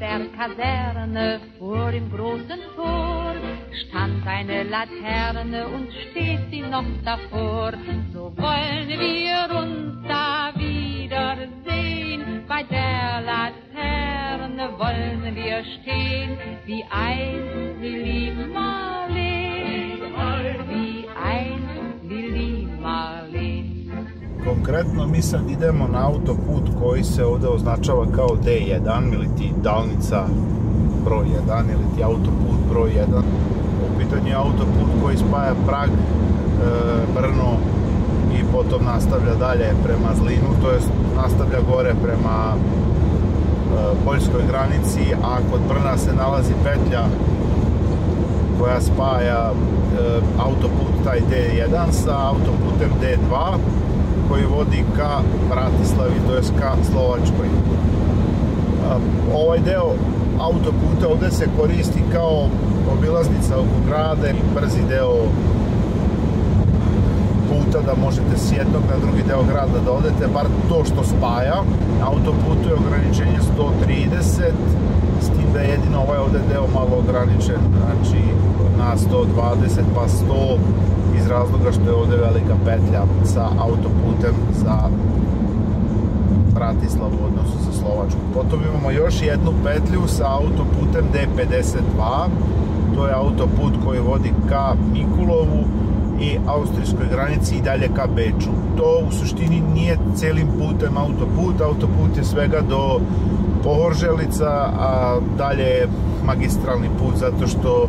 der Kaserne vor dem großen Tor stand eine Laterne und steht sie noch davor. So wollen wir uns da wiedersehen. Bei der Laterne wollen wir stehen, wie Lili Marleen, Konkretno mi sad idemo na autoput koji se ovde označava kao D1 ili ti dalnica broj 1 ili ti autoput broj 1. U pitanju je autoput koji spaja Prag, e, Brno i potom nastavlja dalje prema Zlinu, to jest nastavlja gore prema e, poljskoj granici, a kod Brna se nalazi petlja koja spaja e, autoput taj D1 sa autoputem D2 koji vodi ka Bratislavi, to jest ka Slovačkoj. Ovaj deo autoputa ovde se koristi kao obilaznica oko grada ili brzi deo puta da možete s jednog na drugi deo grada da odete, bar to što spaja. Na autoputu je ograničenje 130, s tim da je jedino ovaj ovde deo malo ograničen, znači na 120 pa 100 razloga što je ovde velika petlja sa autoputem za Bratislavu, odnosno za Slovačku. Potom imamo još jednu petlju sa autoputem D52, to je autoput koji vodi ka Mikulovu i austrijskoj granici i dalje ka Beču. To u suštini nije celim putem autoput, autoput je svega do Pohorželica, a dalje je magistralni put zato što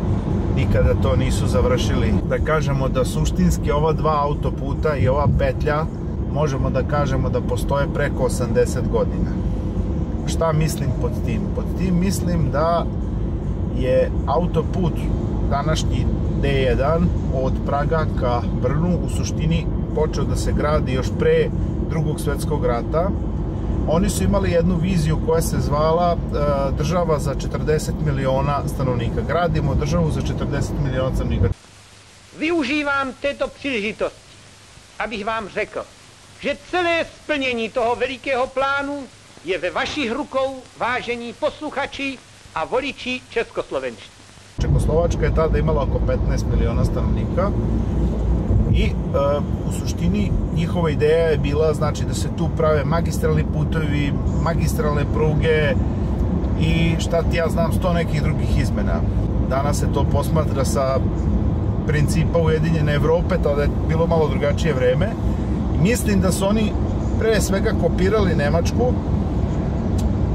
nikada to nisu završili. Da kažemo da suštinski ova dva autoputa i ova petlja možemo da kažemo da postoje preko 80 godina. Šta mislim pod tim? Pod tim mislim da je autoput današnji D1 od Praga ka Brnu u suštini počeo da se gradi još pre drugog svetskog rata. Oni su imali jednu viziju koja se zvala e, država za 40 miliona stanovnika. Gradimo državu za 40 miliona stanovnika. Využívám této příležitosti, abych vám řekl, že celé splnění toho velikého plánu je ve vašich rukou, vážení posluchači a voliči Českoslovenští. Čekoslovačka je tada imala oko 15 miliona stanovnika i e, u suštini njihova ideja je bila znači da se tu prave magistralni putovi, magistralne pruge i šta ti ja znam sto nekih drugih izmena. Danas se to posmatra sa principa Ujedinjene Evrope, tada je bilo malo drugačije vreme. Mislim da su oni pre svega kopirali Nemačku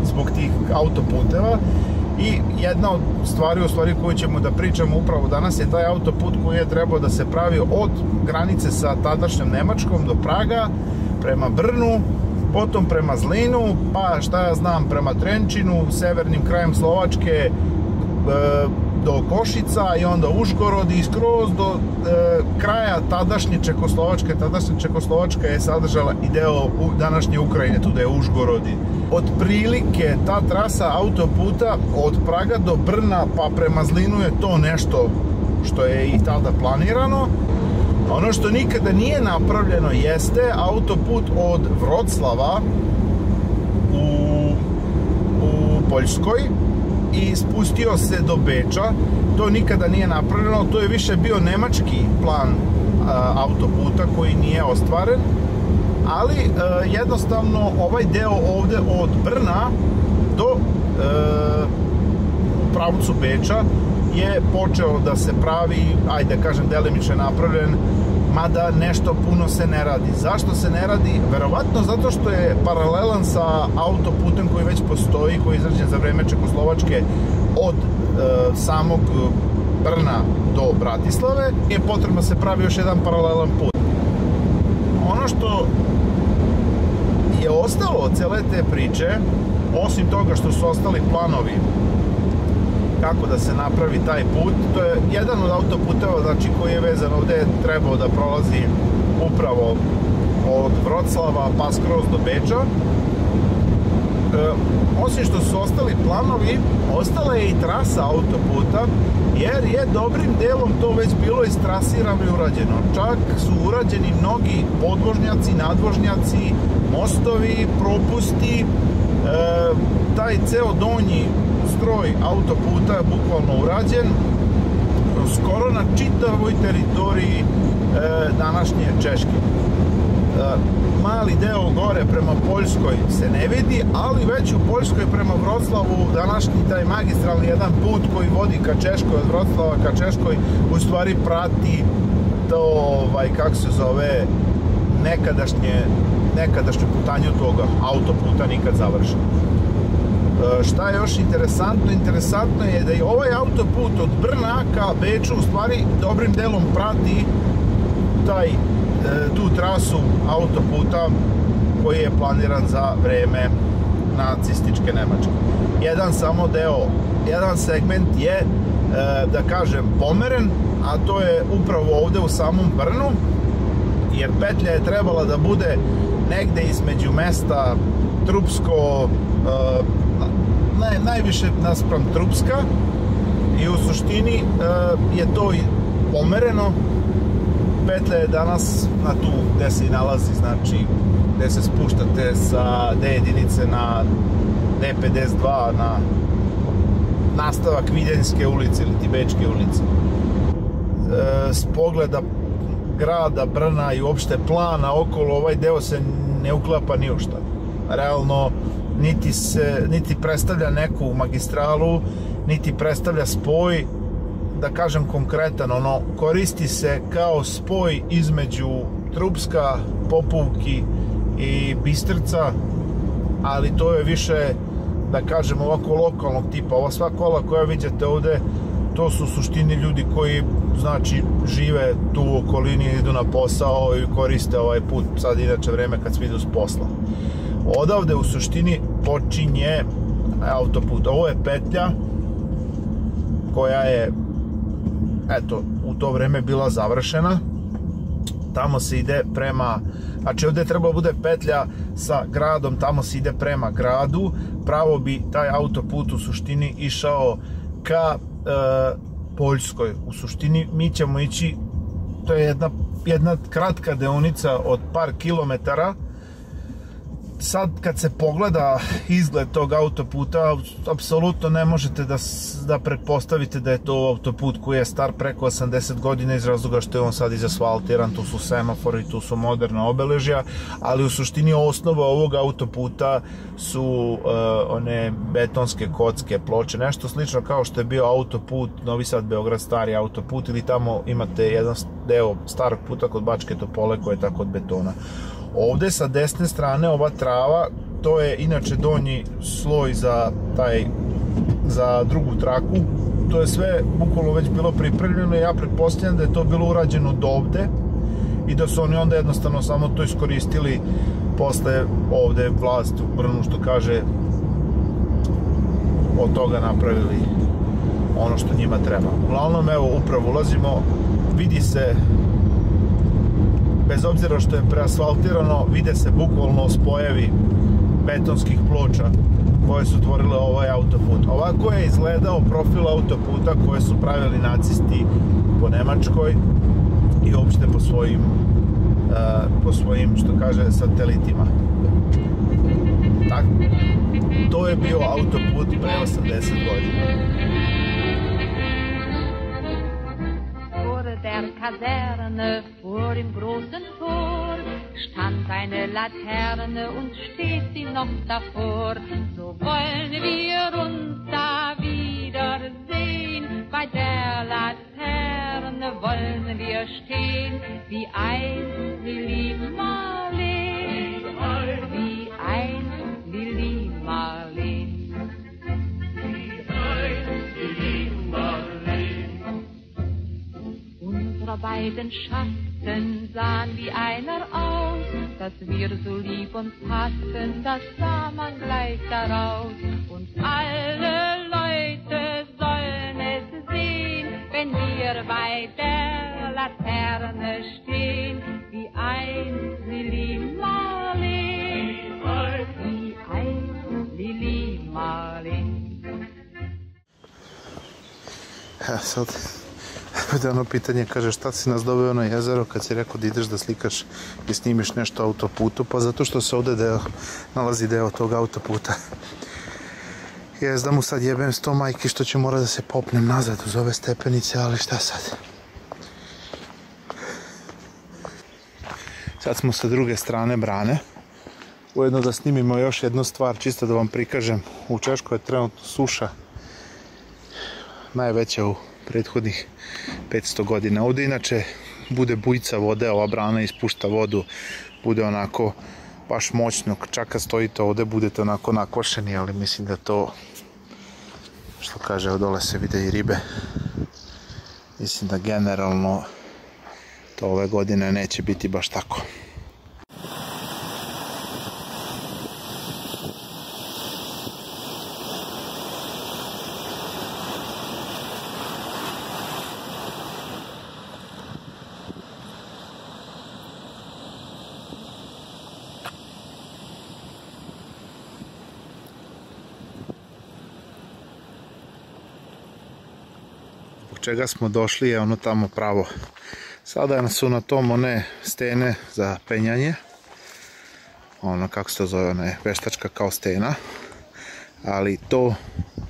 zbog tih autoputeva I jedna od stvari u stvari koju ćemo da pričamo upravo danas je taj autoput koji je trebao da se pravi od granice sa tadašnjom Nemačkom do Praga prema Brnu, potom prema Zlinu, pa šta ja znam prema Trenčinu, severnim krajem Slovačke, e, do Košica i onda Užgorod i skroz do e, kraja tadašnje Čekoslovačke. Tadašnja Čekoslovačka je sadržala i deo današnje Ukrajine, tu da je Užgorod. Od prilike ta trasa autoputa od Praga do Brna pa prema Zlinu je to nešto što je i tada planirano. Ono što nikada nije napravljeno jeste autoput od Vroclava u, u Poljskoj i spustio se do Beča. To nikada nije napravljeno, to je više bio nemački plan autoputa koji nije ostvaren, ali e, jednostavno ovaj deo ovde od Brna do e, pravcu Beča je počeo da se pravi, ajde da kažem delimično napravljen, mada nešto puno se ne radi. Zašto se ne radi? Verovatno zato što je paralelan sa autoputem koji već postoji, koji je izrađen za vreme Čekoslovačke od e, samog Brna do Bratislave, je potrebno da se pravi još jedan paralelan put. Ono što je ostalo od cele te priče, osim toga što su ostali planovi kako da se napravi taj put. To je jedan od autoputeva znači, koji je vezan ovde trebao da prolazi upravo od Vroclava pa skroz do Beča. E, osim što su ostali planovi, ostala je i trasa autoputa, jer je dobrim delom to već bilo istrasirano i urađeno. Čak su urađeni mnogi podvožnjaci, nadvožnjaci, mostovi, propusti, e, taj ceo donji stroj autoputa bukvalno urađen skoro na čitavoj teritoriji e, današnje Češke. E, mali deo gore prema Poljskoj se ne vidi, ali već u Poljskoj prema Vroclavu današnji taj magistralni jedan put koji vodi ka Češkoj, od Vroclava ka Češkoj, u stvari prati to, ovaj, kako se zove, nekadašnje, nekadašnju putanju toga autoputa nikad završeno. E, šta je još interesantno? Interesantno je da je ovaj autoput od Brna ka Beču u stvari dobrim delom prati taj, e, tu trasu autoputa koji je planiran za vreme nacističke Nemačke. Jedan samo deo, jedan segment je, e, da kažem, pomeren, a to je upravo ovde u samom Brnu, jer petlja je trebala da bude negde između mesta Trupsko, naj, najviše naspram Trupska i u suštini je to pomereno petlja je danas na tu gde se nalazi, znači gde se spuštate sa D jedinice na D52 na nastavak Viljenske ulice ili Tibečke ulice. E, s pogleda grada, Brna i uopšte plana okolo, ovaj deo se ne uklapa ni u šta. Realno, niti, se, niti predstavlja neku magistralu, niti predstavlja spoj, da kažem konkretan, ono, koristi se kao spoj između Trupska, Popovki i Bistrca, ali to je više, da kažem, ovako lokalnog tipa. Ova sva kola koja vidite ovde, to su suštini ljudi koji, znači, žive tu u okolini, idu na posao i koriste ovaj put, sad inače vreme kad svi idu s posla. Odavde u suštini počinje autoput. Ovo je petlja koja je eto, u to vreme bila završena. Tamo se ide prema, znači ovde treba bude petlja sa gradom, tamo se ide prema gradu. Pravo bi taj autoput u suštini išao ka e, Poljskoj. U suštini mi ćemo ići, to je jedna, jedna kratka deonica od par kilometara, sad kad se pogleda izgled tog autoputa, apsolutno ne možete da, da pretpostavite da je to autoput koji je star preko 80 godina iz razloga što je on sad izasfaltiran, tu su semafori, tu su moderna obeležja, ali u suštini osnova ovog autoputa su uh, one betonske kocke ploče, nešto slično kao što je bio autoput Novi Sad Beograd stari autoput ili tamo imate jedan deo starog puta kod Bačke Topole koje je tako od betona. Ovde sa desne strane ova trava, to je inače donji sloj za taj za drugu traku. To je sve bukvalno već bilo pripremljeno ja pretpostavljam da je to bilo urađeno do ovde i da su oni onda jednostavno samo to iskoristili posle ovde vlast u Brnu što kaže od toga napravili ono što njima treba. Uglavnom, evo, upravo ulazimo, vidi se bez obzira što je preasfaltirano, vide se bukvalno spojevi betonskih ploča koje su tvorile ovaj autoput. Ovako je izgledao profil autoputa koje su pravili nacisti po Nemačkoj i uopšte po svojim uh, po svojim, što kaže, satelitima. Tak, to je bio autoput pre 80 godina. Kaserne vor dem großen Tor stand eine Laterne und steht sie noch davor. So wollen wir uns da wiedersehen. Bei der Laterne wollen wir stehen, wie einst Lili Marleen, Beiden Schatten sahen wie einer aus, dass wir so lieb uns hatten, das sah man gleich daraus. Und alle Leute sollen es sehen, wenn wir bei der Laterne stehen, wie einst Lili Marleen, wie einst Lili Marleen. Ja, sad bude ono pitanje, kaže šta si nas doveo na jezero kad si rekao da ideš da slikaš i snimiš nešto autoputu, pa zato što se ovde deo, nalazi deo tog autoputa. Jes da mu sad jebem sto majke što ću mora da se popnem nazad uz ove stepenice, ali šta sad? Sad smo sa druge strane brane. Ujedno da snimimo još jednu stvar, čisto da vam prikažem. U Češkoj je trenutno suša najveća u prethodnih 500 godina. Ovde inače bude bujica vode, ova brana ispušta vodu, bude onako baš moćno, čak kad stojite ovde budete onako nakvašeni, ali mislim da to što kaže, evo dole se vide i ribe. Mislim da generalno to ove godine neće biti baš tako. Čega smo došli je ono tamo pravo. Sada su na tom one stene za penjanje. Ono kako se to zove, one veštačka kao stena. Ali to,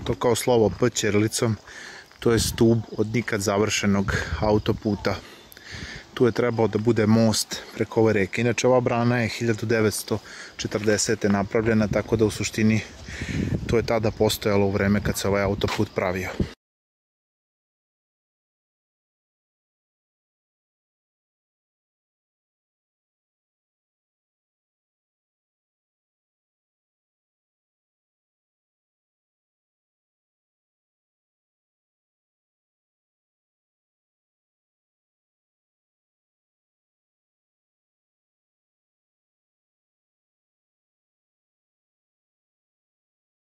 to kao slovo P ćirilicom, to je stub od nikad završenog autoputa. Tu je trebao da bude most preko ove reke. Inače, ova brana je 1940. napravljena, tako da u suštini to je tada postojalo u vreme kad se ovaj autoput pravio.